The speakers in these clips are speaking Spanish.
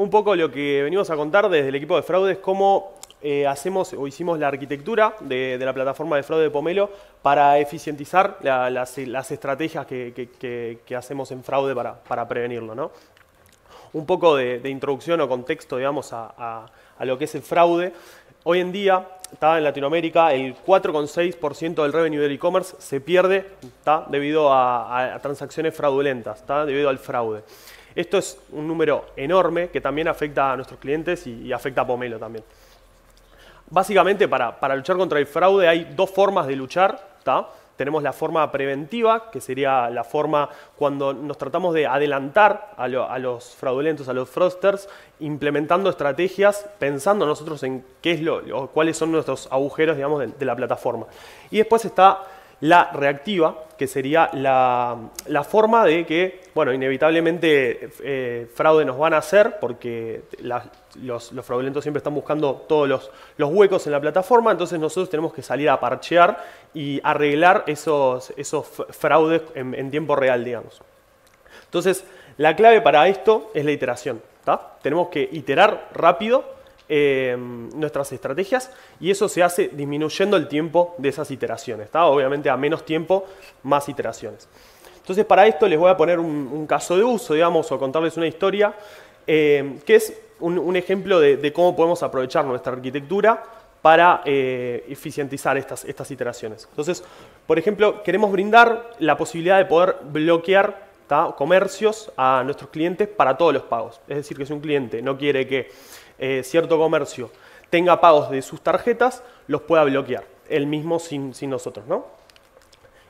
un poco lo que venimos a contar desde el equipo de fraude es cómo eh, hacemos o hicimos la arquitectura de, la plataforma de fraude de Pomelo para eficientizar las, estrategias que, hacemos en fraude para, prevenirlo. ¿no? Un poco de, introducción o contexto, digamos, a, lo que es el fraude. Hoy en día, está en Latinoamérica, el 4,6% del revenue del e-commerce se pierde está debido a, transacciones fraudulentas, está debido al fraude. Esto es un número enorme que también afecta a nuestros clientes y, afecta a Pomelo también. Básicamente, para, luchar contra el fraude hay dos formas de luchar. Tenemos la forma preventiva, que sería la forma cuando nos tratamos de adelantar a, los fraudulentos, a los fraudsters, implementando estrategias, pensando nosotros en qué es lo, cuáles son nuestros agujeros digamos, de la plataforma. Y después está la reactiva, que sería la, forma de que, bueno, inevitablemente eh, fraude nos van a hacer porque los, fraudulentos siempre están buscando todos los, huecos en la plataforma, entonces nosotros tenemos que salir a parchear y arreglar esos, esos fraudes en, tiempo real, digamos. Entonces, la clave para esto es la iteración. Tenemos que iterar rápido Em, nuestras estrategias y eso se hace disminuyendo el tiempo de esas iteraciones. Obviamente a menos tiempo, más iteraciones. Entonces para esto les voy a poner un, caso de uso, digamos, o contarles una historia, em, que es un, ejemplo de, cómo podemos aprovechar nuestra arquitectura para eh, eficientizar estas, estas iteraciones. Entonces, por ejemplo, queremos brindar la posibilidad de poder bloquear comercios a nuestros clientes para todos los pagos. Es decir, que si un cliente no quiere que eh, cierto comercio tenga pagos de sus tarjetas, los pueda bloquear, él mismo sin, nosotros. ¿no?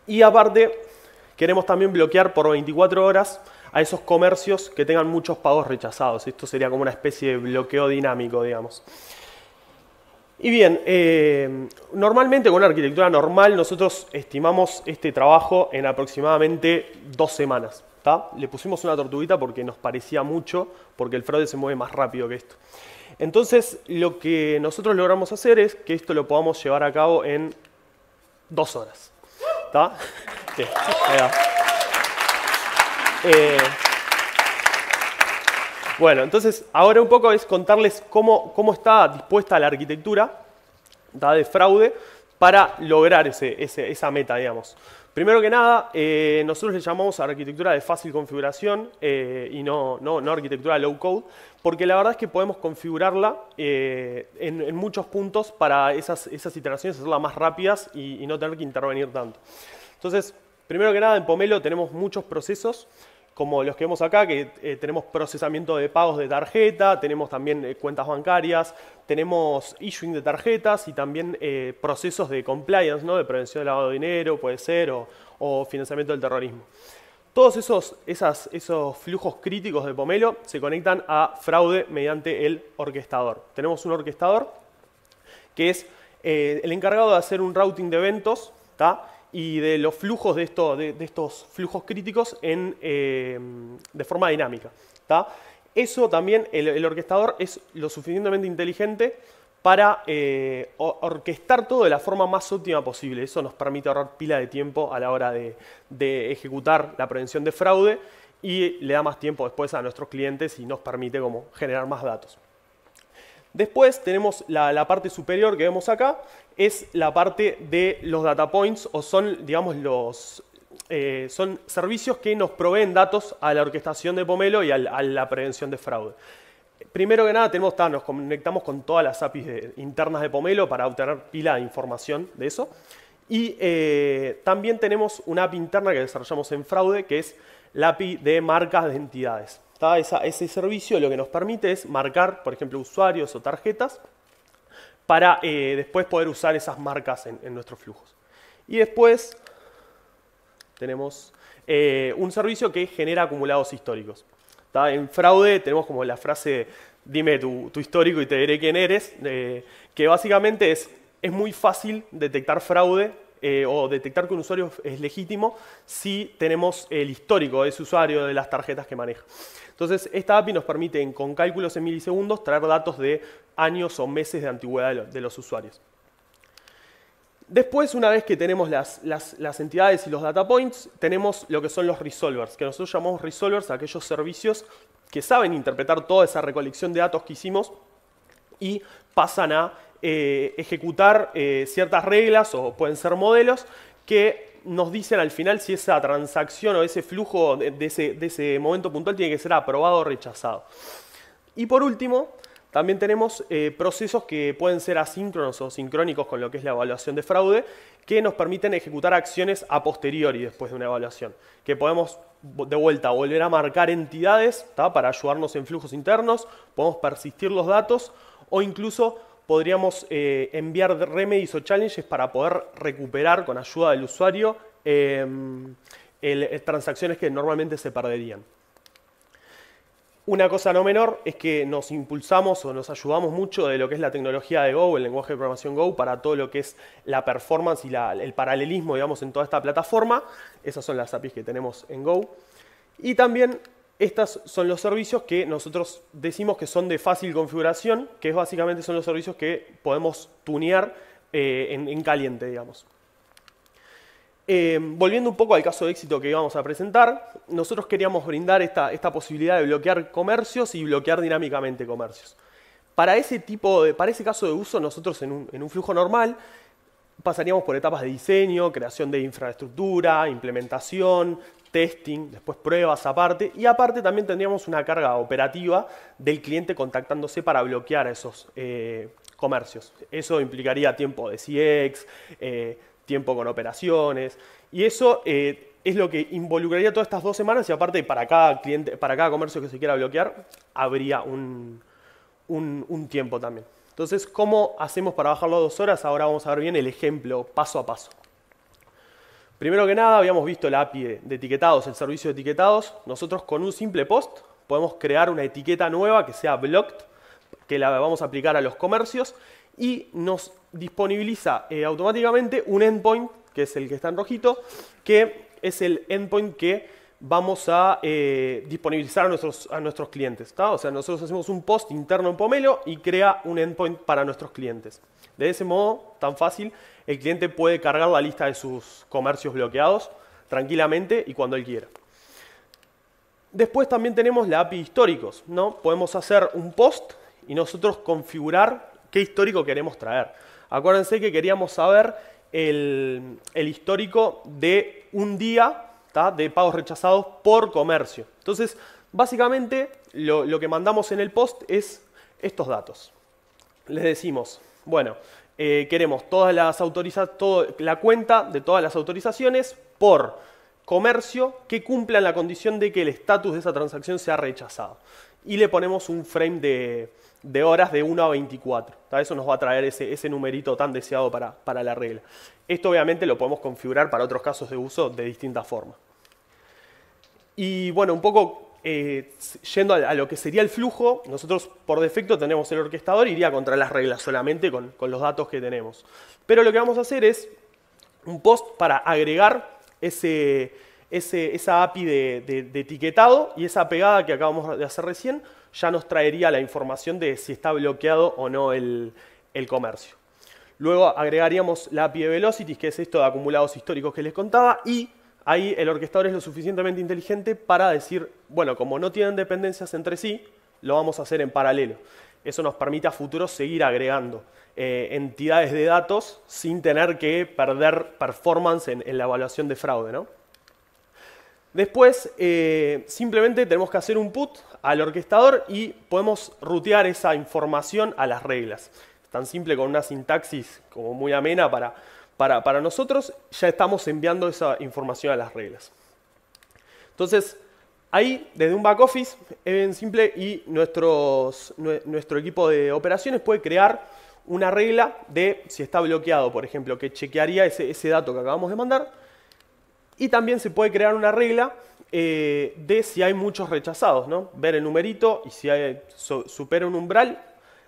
Y aparte, queremos también bloquear por 24 horas a esos comercios que tengan muchos pagos rechazados. Esto sería como una especie de bloqueo dinámico, digamos. Y bien, eh, normalmente con una arquitectura normal nosotros estimamos este trabajo en aproximadamente dos semanas. Le pusimos una tortuguita porque nos parecía mucho, porque el fraude se mueve más rápido que esto. Entonces, lo que nosotros logramos hacer es que esto lo podamos llevar a cabo en dos horas. ¿Está? Sí, bueno, entonces ahora un poco es contarles cómo, cómo está dispuesta la arquitectura de fraude para lograr ese, esa meta, digamos. Primero que nada, eh, nosotros le llamamos arquitectura de fácil configuración eh, y no, no, arquitectura low code, porque la verdad es que podemos configurarla eh, en, muchos puntos para esas, esas iteraciones hacerlas más rápidas y, y, no tener que intervenir tanto. Entonces, primero que nada, en Pomelo tenemos muchos procesos como los que vemos acá, que eh, tenemos procesamiento de pagos de tarjeta, tenemos también eh, cuentas bancarias, tenemos issuing de tarjetas y también eh, procesos de compliance, ¿no? de prevención de lavado de dinero, puede ser, o, financiamiento del terrorismo. Todos esos, esos flujos críticos de Pomelo se conectan a fraude mediante el orquestador. Tenemos un orquestador que es el encargado de hacer un routing de eventos, ¿está? Y de los flujos de, esto, de, estos flujos críticos en, eh, de forma dinámica. Eso también, el, orquestador es lo suficientemente inteligente para eh, orquestar todo de la forma más óptima posible. Eso nos permite ahorrar pila de tiempo a la hora de, ejecutar la prevención de fraude y le da más tiempo después a nuestros clientes y nos permite como generar más datos. Después tenemos la, parte superior que vemos acá, es la parte de los data points o son, digamos, los, eh, son servicios que nos proveen datos a la orquestación de Pomelo y a, la prevención de fraude. Primero que nada tenemos, nos conectamos con todas las APIs internas de Pomelo para obtener pila de información de eso. Y eh, también tenemos una API interna que desarrollamos en fraude, que es la API de marcas de entidades ese servicio lo que nos permite es marcar, por ejemplo, usuarios o tarjetas para eh, después poder usar esas marcas en, nuestros flujos. Y después tenemos eh, un servicio que genera acumulados históricos. En fraude tenemos como la frase, dime tu, histórico y te diré quién eres, eh, que básicamente es, es muy fácil detectar fraude o detectar que un usuario es legítimo si tenemos el histórico de ese usuario, de las tarjetas que maneja. Entonces, esta API nos permite, con cálculos en milisegundos, traer datos de años o meses de antigüedad de los usuarios. Después, una vez que tenemos las, las, entidades y los data points, tenemos lo que son los resolvers, que nosotros llamamos resolvers aquellos servicios que saben interpretar toda esa recolección de datos que hicimos y pasan a eh, ejecutar eh, ciertas reglas o pueden ser modelos que nos dicen al final si esa transacción o ese flujo de, ese, momento puntual tiene que ser aprobado o rechazado. Y por último, también tenemos eh, procesos que pueden ser asíncronos o sincrónicos con lo que es la evaluación de fraude, que nos permiten ejecutar acciones a posteriori después de una evaluación, que podemos de vuelta volver a marcar entidades para ayudarnos en flujos internos, podemos persistir los datos o incluso podríamos eh, enviar remedies o challenges para poder recuperar con ayuda del usuario em, transacciones que normalmente se perderían. Una cosa no menor es que nos impulsamos o nos ayudamos mucho de lo que es la tecnología de Go, el lenguaje de programación Go, para todo lo que es la performance y el paralelismo, digamos, en toda esta plataforma. Esas son las APIs que tenemos en Go. Y también estos son los servicios que nosotros decimos que son de fácil configuración, que básicamente son los servicios que podemos tunear eh, en caliente, digamos. Eh, volviendo un poco al caso de éxito que íbamos a presentar, nosotros queríamos brindar esta, posibilidad de bloquear comercios y bloquear dinámicamente comercios. Para ese, tipo de, para ese caso de uso, nosotros en un, flujo normal pasaríamos por etapas de diseño, creación de infraestructura, implementación, testing, después pruebas aparte, y aparte también tendríamos una carga operativa del cliente contactándose para bloquear esos eh, comercios. Eso implicaría tiempo de CX, eh, tiempo con operaciones. Y eso eh, es lo que involucraría todas estas dos semanas y aparte para cada cliente, para cada comercio que se quiera bloquear, habría un, tiempo también. Entonces, ¿cómo hacemos para bajarlo a dos horas? Ahora vamos a ver bien el ejemplo paso a paso. Primero que nada, habíamos visto la API de, etiquetados, el servicio de etiquetados. Nosotros con un simple post podemos crear una etiqueta nueva que sea blocked, que la vamos a aplicar a los comercios y nos disponibiliza eh, automáticamente un endpoint, que es el que está en rojito, que es el endpoint que vamos a eh, disponibilizar a nuestros, a nuestros clientes. O sea, nosotros hacemos un post interno en Pomelo y crea un endpoint para nuestros clientes. De ese modo, tan fácil, el cliente puede cargar la lista de sus comercios bloqueados tranquilamente y cuando él quiera. Después también tenemos la API históricos. ¿no? Podemos hacer un post y nosotros configurar qué histórico queremos traer. Acuérdense que queríamos saber el, histórico de un día de pagos rechazados por comercio. Entonces, básicamente lo, que mandamos en el post es estos datos. Les decimos, bueno, eh, queremos todas las autorizaciones, la cuenta de todas las autorizaciones por comercio que cumplan la condición de que el estatus de esa transacción sea rechazado. Y le ponemos un frame de, de horas de 1 a 24. Eso nos va a traer ese, numerito tan deseado para, la regla. Esto obviamente lo podemos configurar para otros casos de uso de distinta forma. Y bueno, un poco eh, yendo a, lo que sería el flujo, nosotros por defecto tenemos el orquestador, iría contra las reglas solamente con, los datos que tenemos. Pero lo que vamos a hacer es un post para agregar ese, esa API de etiquetado y esa pegada que acabamos de hacer recién ya nos traería la información de si está bloqueado o no el, comercio. Luego agregaríamos la API de Velocities, que es esto de acumulados históricos que les contaba, y ahí el orquestador es lo suficientemente inteligente para decir, bueno, como no tienen dependencias entre sí, lo vamos a hacer en paralelo. Eso nos permite a futuro seguir agregando eh, entidades de datos sin tener que perder performance en la evaluación de fraude. ¿no? Después, eh, simplemente tenemos que hacer un put al orquestador y podemos rutear esa información a las reglas. Es tan simple con una sintaxis como muy amena para, para, nosotros, ya estamos enviando esa información a las reglas. Entonces, ahí, desde un back office, es bien simple y nuestro equipo de operaciones puede crear una regla de si está bloqueado, por ejemplo, que chequearía ese, ese dato que acabamos de mandar y también se puede crear una regla eh, de si hay muchos rechazados, ¿no? Ver el numerito y si supera un umbral,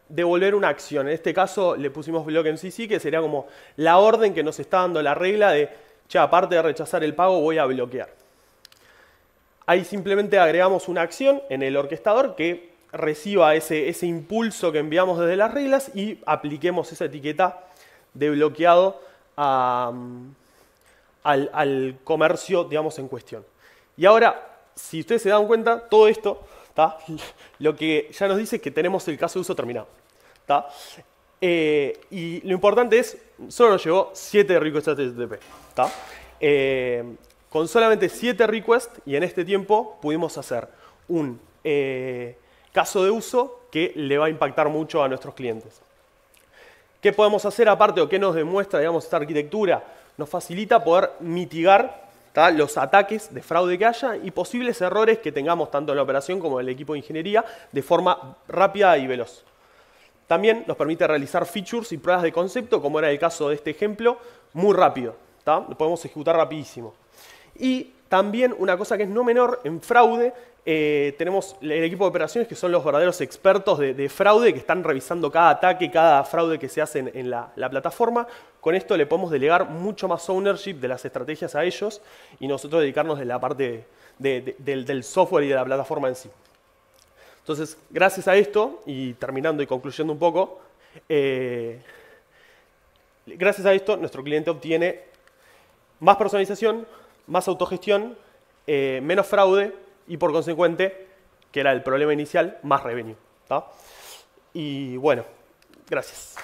devolver una acción. En este caso le pusimos block en CC, que sería como la orden que nos está dando la regla de, che, aparte de rechazar el pago, voy a bloquear. Ahí simplemente agregamos una acción en el orquestador que reciba ese, ese impulso que enviamos desde las reglas y apliquemos esa etiqueta de bloqueado al, comercio, digamos, en cuestión. Y ahora, si ustedes se dan cuenta, todo esto, lo que ya nos dice es que tenemos el caso de uso terminado. Eh, y lo importante es, solo nos llevó 7 requests HTTP. Eh, con solamente 7 requests y en este tiempo pudimos hacer un eh, caso de uso que le va a impactar mucho a nuestros clientes. ¿Qué podemos hacer aparte o qué nos demuestra digamos, esta arquitectura? Nos facilita poder mitigar los ataques de fraude que haya y posibles errores que tengamos tanto en la operación como en el equipo de ingeniería de forma rápida y veloz. También nos permite realizar features y pruebas de concepto, como era el caso de este ejemplo, muy rápido. Lo podemos ejecutar rapidísimo. Y también una cosa que es no menor, en fraude, eh, tenemos el equipo de operaciones que son los verdaderos expertos de, fraude que están revisando cada ataque, cada fraude que se hace en, la, plataforma. Con esto le podemos delegar mucho más ownership de las estrategias a ellos y nosotros dedicarnos de la parte del, software y de la plataforma en sí. Entonces, gracias a esto, y terminando y concluyendo un poco, eh, gracias a esto nuestro cliente obtiene más personalización, más autogestión, eh, menos fraude y por consecuente, que era el problema inicial, más revenue. Y bueno, gracias.